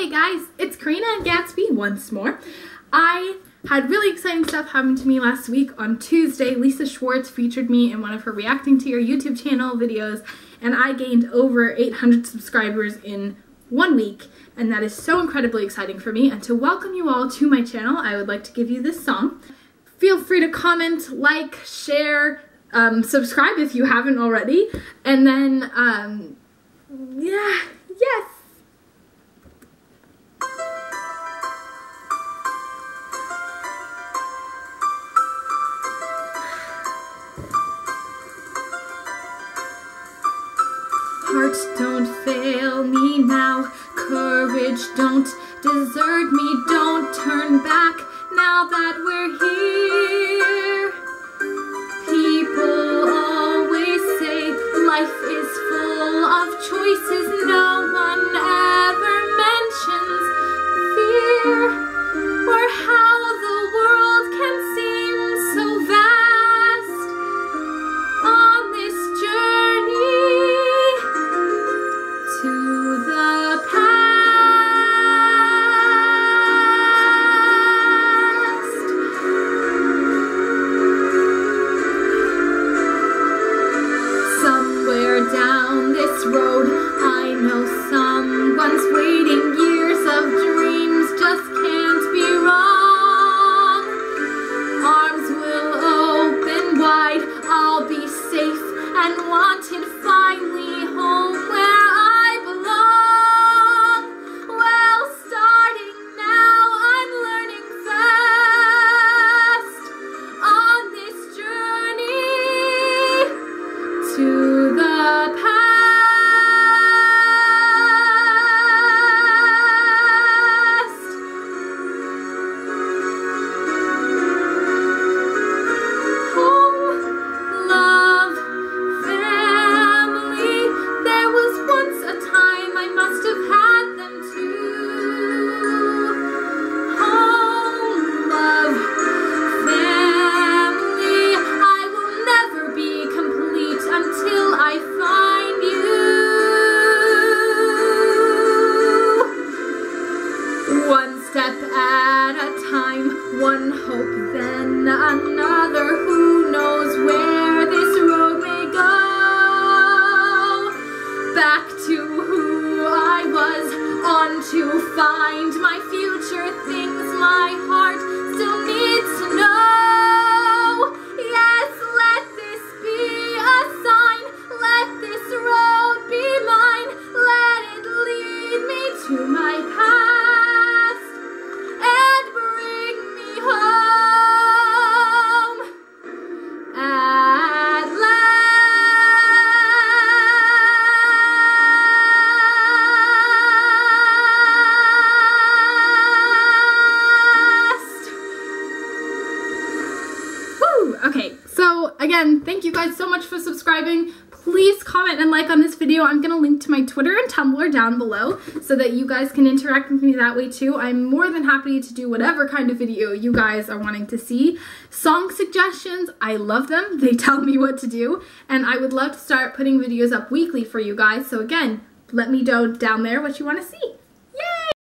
Hey guys, it's Koreena and Gatsby once more. I had really exciting stuff happen to me last week on Tuesday. Lisa Schwartz featured me in one of her reacting to your YouTube channel videos and I gained over 800 subscribers in one week and that is so incredibly exciting for me and to welcome you all to my channel I would like to give you this song. Feel free to comment, like, share, um, subscribe if you haven't already and then um, yeah, Heart, don't fail me now. Courage, don't desert me. Don't turn back now that we're here. People always say life is full of choices. Road, I know someone's waiting. Years of dreams just can't be wrong. Arms will open wide, I'll be safe and wanted. Hope, then another. Who knows where this road may go? Back to who I was, on to find my future things my heart still needs again, thank you guys so much for subscribing. Please comment and like on this video. I'm going to link to my Twitter and Tumblr down below so that you guys can interact with me that way too. I'm more than happy to do whatever kind of video you guys are wanting to see. Song suggestions, I love them. They tell me what to do. And I would love to start putting videos up weekly for you guys. So again, let me know down there what you want to see.